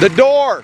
The door.